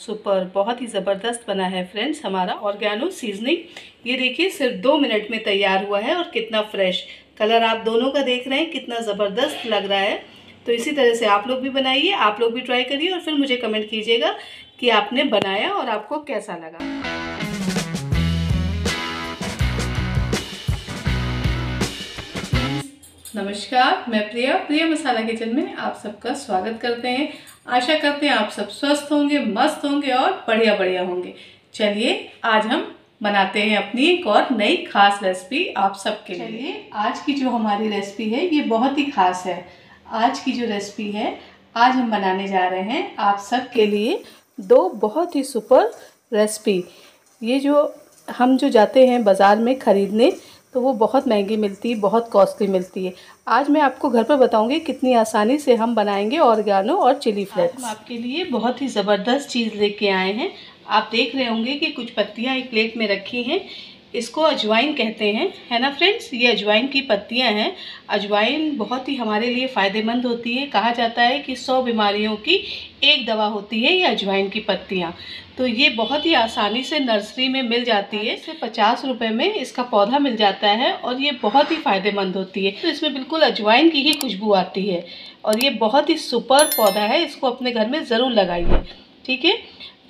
Super, बहुत ही ज़बरदस्त बना है फ्रेंड्स हमारा ऑर्गेनो सीजनिंग। ये देखिए, सिर्फ़ दो मिनट में तैयार हुआ है और कितना फ्रेश। कलर आप दोनों का देख रहे हैं, कितना ज़बरदस्त लग रहा है। तो इसी तरह से आप लोग भी बनाइए, आप लोग भी ट्राई करिए और फिर मुझे कमेंट कीजिएगा कि आपने बनाया और आपको कैसा लगा। नमस्कार, मैं प्रिया प्रिया मसाला किचन में आप सबका स्वागत करते हैं। आशा करते हैं आप सब स्वस्थ होंगे, मस्त होंगे और बढ़िया बढ़िया होंगे। चलिए, आज हम बनाते हैं अपनी एक और नई खास रेसिपी आप सबके लिए। आज की जो हमारी रेसिपी है, ये बहुत ही खास है। आज की जो रेसिपी है, आज हम बनाने जा रहे हैं आप सबके लिए दो बहुत ही सुपर रेसिपी ये जो हम जो जाते हैं बाज़ार में ख़रीदने तो वो बहुत महँगी मिलती है बहुत कॉस्टली मिलती है। आज मैं आपको घर पर बताऊँगी कितनी आसानी से हम बनाएँगे ऑर्गेनो और चिली फ्लेक्स हम आपके लिए बहुत ही ज़बरदस्त चीज़ लेके आए हैं। आप देख रहे होंगे कि कुछ पत्तियाँ एक प्लेट में रखी हैं। इसको अजवाइन कहते हैं, है ना फ्रेंड्स ये अजवाइन की पत्तियाँ हैं। अजवाइन बहुत ही हमारे लिए फ़ायदेमंद होती है। कहा जाता है कि सौ बीमारियों की एक दवा होती है ये अजवाइन की पत्तियाँ। तो ये बहुत ही आसानी से नर्सरी में मिल जाती है। इसे पचास रुपये में इसका पौधा मिल जाता है और ये बहुत ही फ़ायदेमंद होती है। तो इसमें बिल्कुल अजवाइन की ही खुशबू आती है। और ये बहुत ही सुपर पौधा है, इसको अपने घर में ज़रूर लगाइए। ठीक है?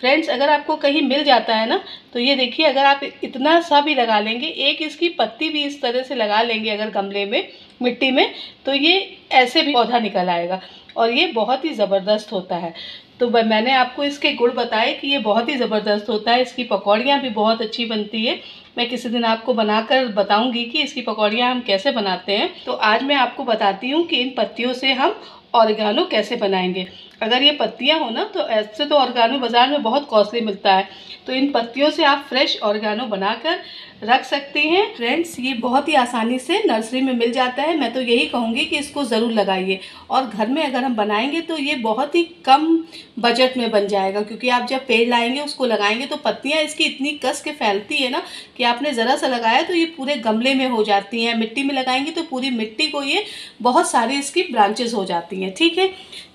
फ्रेंड्स अगर आपको कहीं मिल जाता है ना तो ये देखिए, अगर आप इतना सा भी लगा लेंगे, एक इसकी पत्ती भी इस तरह से लगा लेंगे अगर गमले में, मिट्टी में तो ये ऐसे भी पौधा निकल आएगा। और ये बहुत ही ज़बरदस्त होता है। तो मैंने आपको इसके गुड़ बताए कि ये बहुत ही ज़बरदस्त होता है। इसकी पकौड़ियाँ भी बहुत अच्छी बनती है। मैं किसी दिन आपको बनाकर बताऊँगी कि इसकी पकौड़ियाँ हम कैसे बनाते हैं। तो आज मैं आपको बताती हूँ कि इन पत्तियों से हम ऑर्गानो कैसे बनाएँगे? अगर ये पत्तियाँ हो ना तो ऐसे तो ऑर्गानो बाज़ार में बहुत कॉस्टली मिलता है। तो इन पत्तियों से आप फ्रेश ऑर्गानो बनाकर रख सकते हैं। फ्रेंड्स, ये बहुत ही आसानी से नर्सरी में मिल जाता है। मैं तो यही कहूँगी कि इसको ज़रूर लगाइए। और घर में अगर हम बनाएँगे तो ये बहुत ही कम बजट में बन जाएगा, क्योंकि आप जब पेड़ लाएँगे, उसको लगाएँगे तो पत्तियाँ इसकी इतनी कस के फैलती है ना, कि आपने ज़रा सा लगाया तो ये पूरे गमले में हो जाती हैं। मिट्टी में लगाएँगे तो पूरी मिट्टी को ये बहुत सारी इसकी ब्रांचेज हो जाती हैं। ठीक है?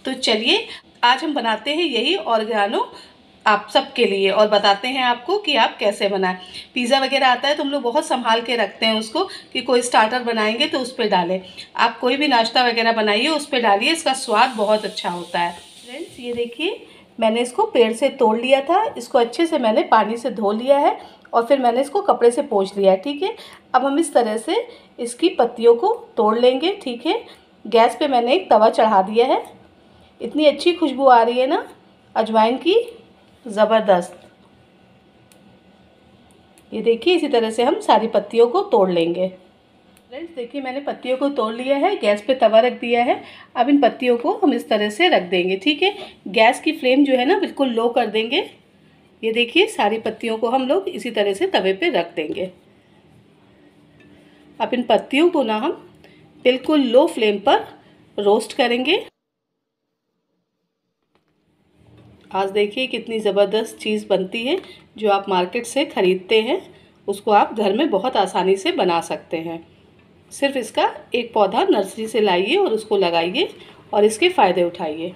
तो चलिए, आज हम बनाते हैं यही ऑर्गेनो आप सबके लिए और बताते हैं आपको कि आप कैसे बनाएँ। पिज़्ज़ा वगैरह आता है तो हम लोग बहुत संभाल के रखते हैं उसको कि कोई स्टार्टर बनाएँगे तो उस पर डालें। आप कोई भी नाश्ता वगैरह बनाइए, उस पर डालिए, इसका स्वाद बहुत अच्छा होता है। फ्रेंड्स, ये देखिए, मैंने इसको पेड़ से तोड़ लिया था, इसको अच्छे से मैंने पानी से धो लिया है और फिर मैंने इसको कपड़े से पोछ लिया है, ठीक है? अब हम इस तरह से इसकी पत्तियों को तोड़ लेंगे, ठीक है? गैस पे मैंने एक तवा चढ़ा दिया है। इतनी अच्छी खुशबू आ रही है ना अजवाइन की? ज़बरदस्त। ये देखिए, इसी तरह से हम सारी पत्तियों को तोड़ लेंगे। फ्रेंड्स, देखिए, मैंने पत्तियों को तोड़ लिया है, गैस पे तवा रख दिया है। अब इन पत्तियों को हम इस तरह से रख देंगे, ठीक है? गैस की फ्लेम जो है ना, बिल्कुल लो कर देंगे। ये देखिए, सारी पत्तियों को हम लोग इसी तरह से तवे पे रख देंगे। अब इन पत्तियों को ना हम बिल्कुल लो फ्लेम पर रोस्ट करेंगे। आज देखिए कितनी ज़बरदस्त चीज़ बनती है जो आप मार्केट से ख़रीदते हैं। उसको आप घर में बहुत आसानी से बना सकते हैं। सिर्फ़ इसका एक पौधा नर्सरी से लाइए और उसको लगाइए और इसके फ़ायदे उठाइए।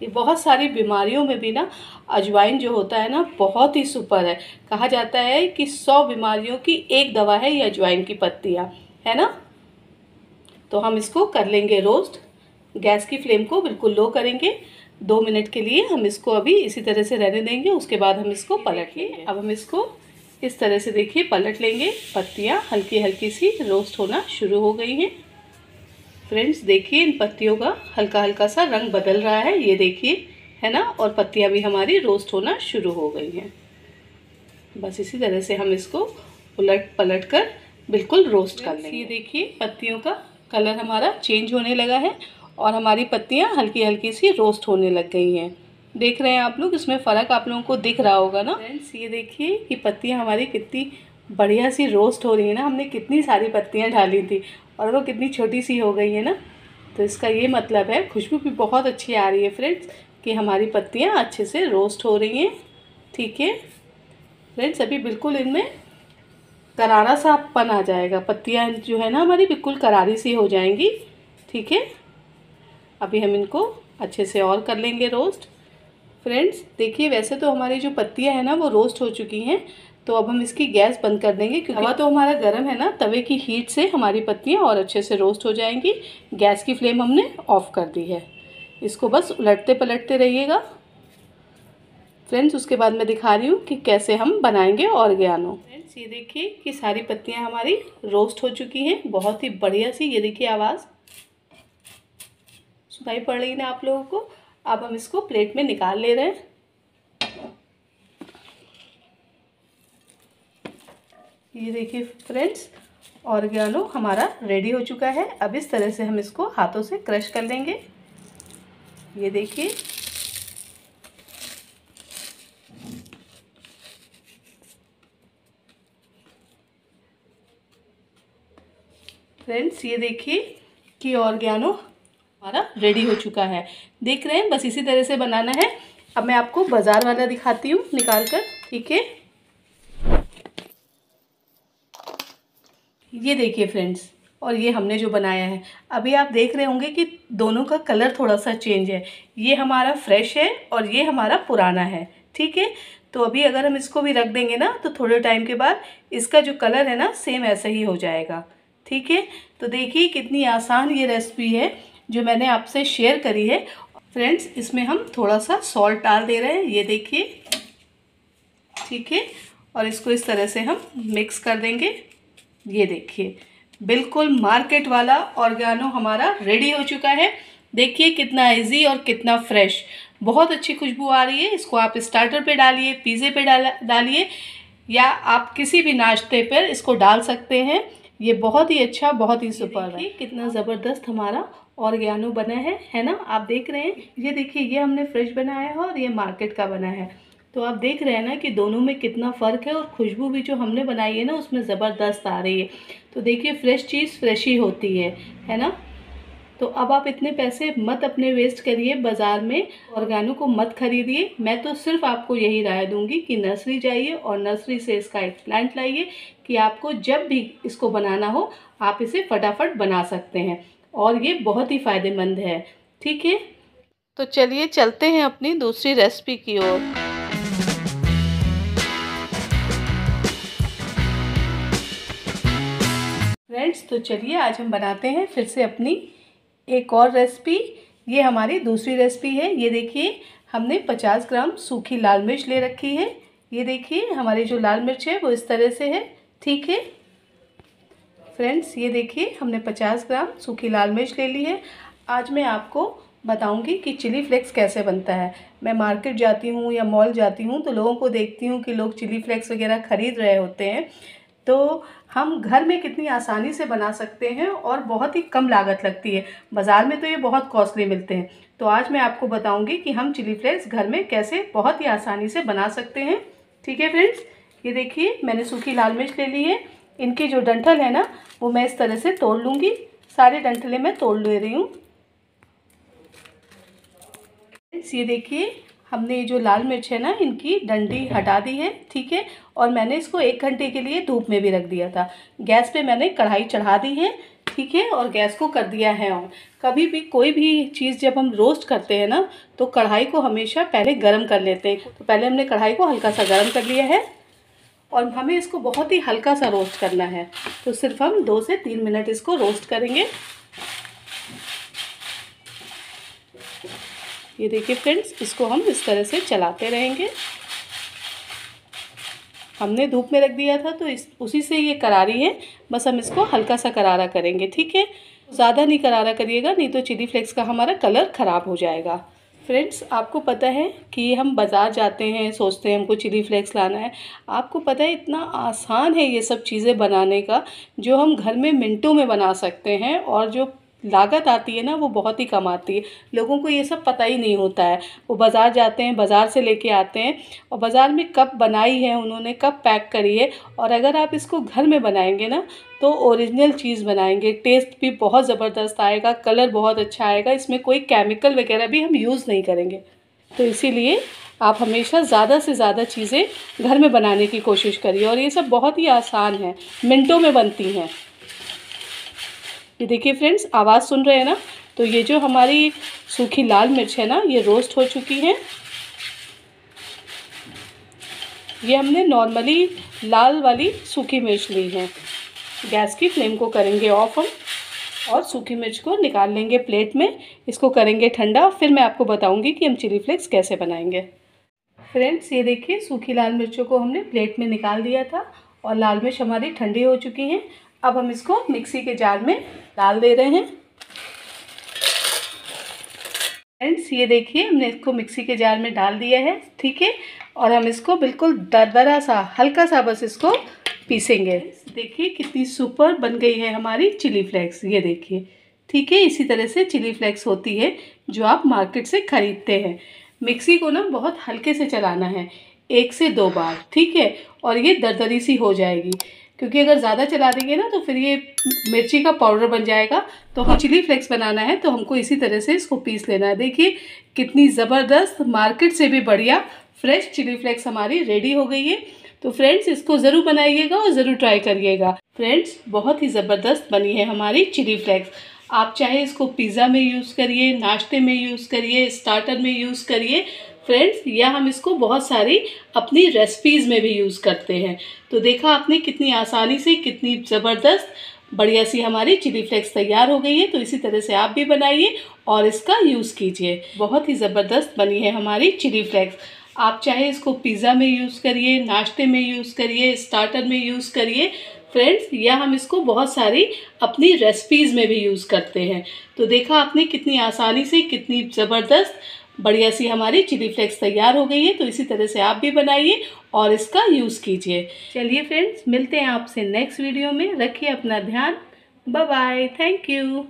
ये बहुत सारी बीमारियों में भी ना अजवाइन जो होता है ना बहुत ही सुपर है। कहा जाता है कि सौ बीमारियों की एक दवा है ये अजवाइन की पत्तियाँ, है ना? तो हम इसको कर लेंगे रोस्ट। गैस की फ्लेम को बिल्कुल लो करेंगे। दो मिनट के लिए हम इसको अभी इसी तरह से रहने देंगे। उसके बाद हम इसको पलट लेंगे। अब हम इसको इस तरह से देखिए पलट लेंगे। पत्तियाँ हल्की हल्की सी रोस्ट होना शुरू हो गई हैं। फ्रेंड्स देखिए इन पत्तियों का हल्का हल्का सा रंग बदल रहा है। ये देखिए है ना? और पत्तियाँ भी हमारी रोस्ट होना शुरू हो गई हैं। बस इसी तरह से हम इसको उलट पलट कर बिल्कुल रोस्ट कर लेंगे ये देखिए पत्तियों का कलर हमारा चेंज होने लगा है और हमारी पत्तियाँ हल्की हल्की सी रोस्ट होने लग गई हैं। देख रहे हैं आप लोग? इसमें फ़र्क आप लोगों को दिख रहा होगा ना? फ्रेंड्स ये देखिए कि पत्तियाँ हमारी कितनी बढ़िया सी रोस्ट हो रही है ना। हमने कितनी सारी पत्तियाँ डाली थी और वो कितनी छोटी सी हो गई है ना? तो इसका ये मतलब है, खुशबू भी बहुत अच्छी आ रही है फ्रेंड्स कि हमारी पत्तियाँ अच्छे से रोस्ट हो रही हैं। ठीक है? फ्रेंड्स अभी बिल्कुल इनमें करारा सा पन आ जाएगा। पत्तियाँ जो है ना हमारी बिल्कुल करारी सी हो जाएँगी। ठीक है? अभी हम इनको अच्छे से और कर लेंगे रोस्ट। फ्रेंड्स देखिए वैसे तो हमारी जो पत्तियाँ हैं ना वो रोस्ट हो चुकी हैं। तो अब हम इसकी गैस बंद कर देंगे क्योंकि हवा तो हमारा गर्म है ना तवे की हीट से हमारी पत्तियाँ और अच्छे से रोस्ट हो जाएँगी। गैस की फ्लेम हमने ऑफ़ कर दी है। इसको बस उलटते पलटते रहिएगा। फ्रेंड्स उसके बाद मैं दिखा रही हूँ कि कैसे हम बनाएँगे ऑर्गेनो। फ्रेंड्स ये देखिए कि सारी पत्तियाँ हमारी रोस्ट हो चुकी हैं। बहुत ही बढ़िया सी, ये देखिए आवाज़। सुनाई पड़ रही ना आप लोगों को? अब हम इसको प्लेट में निकाल ले रहे हैं। ये देखिए फ्रेंड्स, ऑर्गेनो हमारा रेडी हो चुका है। अब इस तरह से हम इसको हाथों से क्रश कर लेंगे। ये देखिए। फ्रेंड्स, ये देखिए कि ऑर्गेनो हमारा रेडी हो चुका है। देख रहे हैं, बस इसी तरह से बनाना है। अब मैं आपको बाज़ार वाला दिखाती हूँ, निकाल कर, ठीक है? ये देखिए फ्रेंड्स, और ये हमने जो बनाया है। अभी आप देख रहे होंगे कि दोनों का कलर थोड़ा सा चेंज है। ये हमारा फ्रेश है और ये हमारा पुराना है, ठीक है? तो अभी अगर हम इसको भी रख देंगे ना तो थोड़े टाइम के बाद इसका जो कलर है ना सेम ऐसा ही हो जाएगा। ठीक है? तो देखिए कितनी आसान ये रेसिपी है, जो मैंने आपसे शेयर करी है। फ्रेंड्स इसमें हम थोड़ा सा सॉल्ट डाल दे रहे हैं, ये देखिए। ठीक है? और इसको इस तरह से हम मिक्स कर देंगे। ये देखिए, बिल्कुल मार्केट वाला ऑर्गेनो हमारा रेडी हो चुका है। देखिए कितना इजी और कितना फ्रेश बहुत अच्छी खुशबू आ रही है, इसको आप स्टार्टर पे डालिए पिज़्ज़े पे डाल, डालिए, या आप किसी भी नाश्ते पर इसको डाल सकते हैं। ये बहुत ही अच्छा बहुत ही सुपर है। कितना ज़बरदस्त हमारा ऑर्गेनो बना है है ना? आप देख रहे हैं ये देखिए ये हमने फ्रेश बनाया है और ये मार्केट का बना है। तो आप देख रहे हैं ना कि दोनों में कितना फ़र्क है और खुशबू भी जो हमने बनाई है ना उसमें ज़बरदस्त आ रही है। तो देखिए फ्रेश चीज़ फ्रेश ही होती है है ना? तो अब आप इतने पैसे मत अपने वेस्ट करिए, बाज़ार में ऑर्गेनो को मत खरीदिए। मैं तो सिर्फ़ आपको यही राय दूँगी कि नर्सरी जाइए और नर्सरी से इसका एक प्लांट लाइए कि आपको जब भी इसको बनाना हो, आप इसे फटाफट बना सकते हैं और ये बहुत ही फ़ायदेमंद है। ठीक है? तो चलिए चलते हैं अपनी दूसरी रेसिपी की ओर। फ्रेंड्स तो चलिए आज हम बनाते हैं फिर से अपनी एक और रेसिपी ये हमारी दूसरी रेसिपी है। ये देखिए, हमने 50 ग्राम सूखी लाल मिर्च ले रखी है। ये देखिए, हमारी जो लाल मिर्च है, वो इस तरह से है। ठीक है? फ्रेंड्स, ये देखिए, हमने 50 ग्राम सूखी लाल मिर्च ले ली है। आज मैं आपको बताऊँगी कि चिली फ्लेक्स कैसे बनता है। मैं मार्केट जाती हूँ या मॉल जाती हूँ तो लोगों को देखती हूँ कि लोग चिली फ्लेक्स वगैरह ख़रीद रहे होते हैं। तो हम घर में कितनी आसानी से बना सकते हैं और बहुत ही कम लागत लगती है। बाज़ार में तो ये बहुत कॉस्टली मिलते हैं। तो आज मैं आपको बताऊँगी कि हम चिली फ्लेक्स घर में कैसे बहुत ही आसानी से बना सकते हैं। ठीक है फ्रेंड्स? ये देखिए, मैंने सूखी लाल मिर्च ले ली है। इनकी जो डंठल है ना, वो मैं इस तरह से तोड़ लूँगी। सारे डंठलें मैं तोड़ ले रही हूँ। ये देखिए हमने ये जो लाल मिर्च है ना इनकी डंडी हटा दी है ठीक है? और मैंने इसको एक घंटे के लिए धूप में भी रख दिया था। गैस पे मैंने कढ़ाई चढ़ा दी है ठीक है? और गैस को कर दिया है ऑन कभी भी कोई भी चीज़ जब हम रोस्ट करते हैं ना तो कढ़ाई को हमेशा पहले गर्म कर लेते हैं। तो पहले हमने कढ़ाई को हल्का सा गर्म कर लिया है और हमें इसको बहुत ही हल्का सा रोस्ट करना है। तो सिर्फ़ हम दो से तीन मिनट इसको रोस्ट करेंगे। ये देखिए फ्रेंड्स, इसको हम इस तरह से चलाते रहेंगे। हमने धूप में रख दिया था तो इस, उसी से ये करारी है। बस हम इसको हल्का सा करारा करेंगे, ठीक है? ज़्यादा नहीं करारा करिएगा, नहीं तो चिली फ्लेक्स का हमारा कलर ख़राब हो जाएगा। फ्रेंड्स, आपको पता है कि हम बाज़ार जाते हैं, सोचते हैं हमको चिली फ्लेक्स लाना है। आपको पता है इतना आसान है ये सब चीज़ें बनाने का, जो हम घर में मिनटों में बना सकते हैं और जो लागत आती है ना, वो बहुत ही कम आती है। लोगों को ये सब पता ही नहीं होता है। वो बाज़ार जाते हैं, बाज़ार से लेके आते हैं और बाज़ार में कब बनाई है उन्होंने, कब पैक करी है और अगर आप इसको घर में बनाएँगे ना तो ओरिजिनल चीज़ बनाएँगे। टेस्ट भी बहुत ज़बरदस्त आएगा, कलर बहुत अच्छा आएगा, इसमें कोई केमिकल वगैरह भी हम यूज़ नहीं करेंगे। तो इसीलिए आप हमेशा ज़्यादा से ज़्यादा चीज़ें घर में बनाने की कोशिश करिए और ये सब बहुत ही आसान है, मिनटों में बनती हैं। ये देखिए फ्रेंड्स आवाज़ सुन रहे हैं ना? तो ये जो हमारी सूखी लाल मिर्च है ना, ये रोस्ट हो चुकी है। ये हमने नॉर्मली लाल वाली सूखी मिर्च ली है। गैस की फ्लेम को करेंगे ऑफ़ हम, और सूखी मिर्च को निकाल लेंगे प्लेट में। इसको करेंगे ठंडा, फिर मैं आपको बताऊँगी कि हम चिली फ्लेक्स कैसे बनाएँगे। फ्रेंड्स ये देखिए, सूखी लाल मिर्चों को हमने प्लेट में निकाल दिया था, और लाल मिर्च हमारी ठंडी हो चुकी हैं। अब हम इसको मिक्सी के जार में डाल दे रहे हैं। फ्रेंड्स ये देखिए, हमने इसको मिक्सी के जार में डाल दिया है, ठीक है? और हम इसको बिल्कुल दरदरा सा, हल्का सा बस इसको पीसेंगे। देखिए, कितनी सुपर बन गई है हमारी चिली फ्लेक्स, ये देखिए। ठीक है, इसी तरह से चिली फ्लेक्स होती है, जो आप मार्केट से ख़रीदते हैं। मिक्सी को ना बहुत हल्के से चलाना है। एक से दो बार, ठीक है? और ये दरदरी सी हो जाएगी। क्योंकि अगर ज़्यादा चला देंगे ना तो फिर ये मिर्ची का पाउडर बन जाएगा। तो हम चिली फ्लेक्स बनाना है तो हमको इसी तरह से इसको पीस लेना है। देखिए, कितनी ज़बरदस्त, मार्केट से भी बढ़िया, फ्रेश चिली फ्लेक्स हमारी रेडी हो गई है। तो फ्रेंड्स, इसको ज़रूर बनाइएगा और ज़रूर ट्राई करिएगा। फ्रेंड्स, बहुत ही ज़बरदस्त बनी है हमारी चिली फ्लेक्स। आप चाहे इसको पिज़्ज़ा में यूज़ करिए, नाश्ते में यूज़ करिए, स्टार्टर में यूज़ करिए फ्रेंड्स या हम इसको बहुत सारी अपनी रेसिपीज़ में भी यूज़ करते हैं। तो देखा आपने कितनी आसानी से, कितनी ज़बरदस्त, बढ़िया सी हमारी चिली फ्लेक्स तैयार हो गई है। तो इसी तरह से आप भी बनाइए और इसका यूज़ कीजिए। बहुत ही ज़बरदस्त बनी है हमारी चिली फ्लेक्स आप चाहे इसको पिज़्ज़ा में यूज़ करिए, नाश्ते में यूज़ करिए स्टार्टर में यूज़ करिए। फ्रेंड्स या हम इसको बहुत सारी अपनी रेसिपीज़ में भी यूज़ करते हैं। तो देखा आपने कितनी आसानी से, कितनी ज़बरदस्त बढ़िया सी हमारी चिली फ्लेक्स तैयार हो गई है तो इसी तरह से आप भी बनाइए और इसका यूज़ कीजिए। चलिए फ्रेंड्स, मिलते हैं आपसे नेक्स्ट वीडियो में। रखिए अपना ध्यान। Bye bye thank you